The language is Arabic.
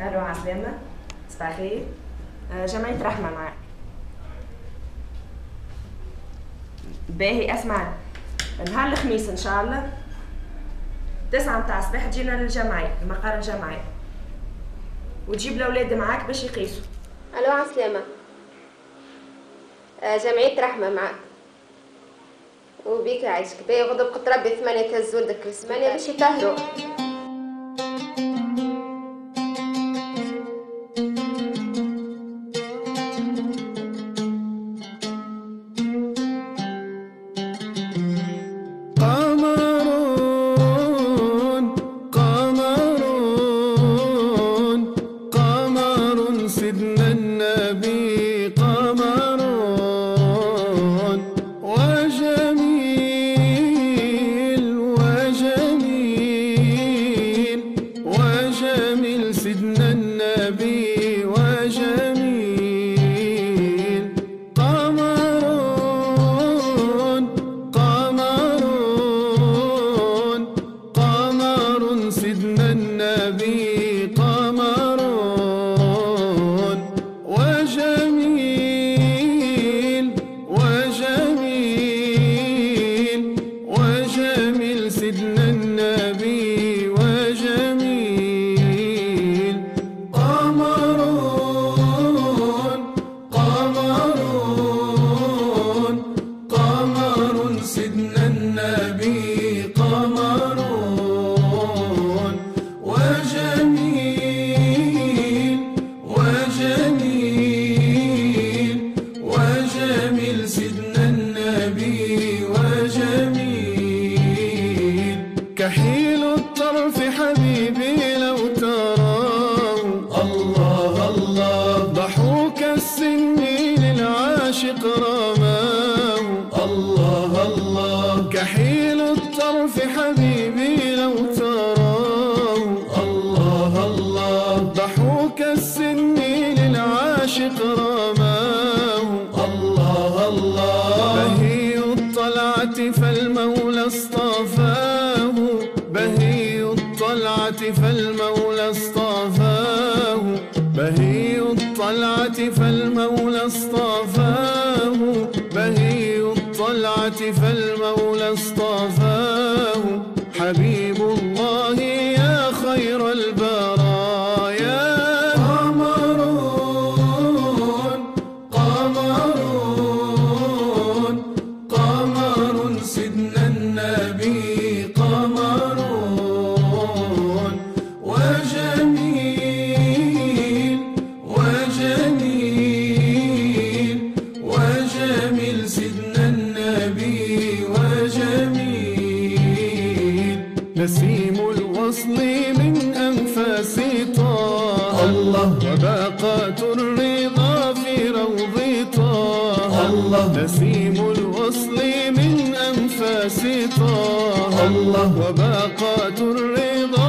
ألو عسلامة صباح الخير. آه، جمعية رحمة معك باهي اسمع نهار الخميس إن شاء الله. تسعة متاع الصباح تجينا للجمعية المقر الجمعية. وتجيب الأولاد معاك باش يقيسوا. ألو عسلامة آه، جمعية رحمة معك وبيك يعيشك باهي غدا بقت ربي ثمانية تهز ولدك الثمانية باش يطهروا قمر وجميل وجميل وجميل سيدنا النبي وجميل. قمر قمر قمر سيدنا النبي. الله كحيل الطرف حبيبي لو تراه الله الله ضحوك السنين للعاشق رماه الله الله. بهي الطلعة فالمولى اصطفاه. بهي الطلعة فالمولى اصطفاه. بهي الطلعة فالمولى اصطفاه. حبيب نسيم الوصل من أنفاس طه. الله. وباقات الرضا في روض طه. الله. نسيم الوصل من أنفاس طه. الله. وباقات الرضا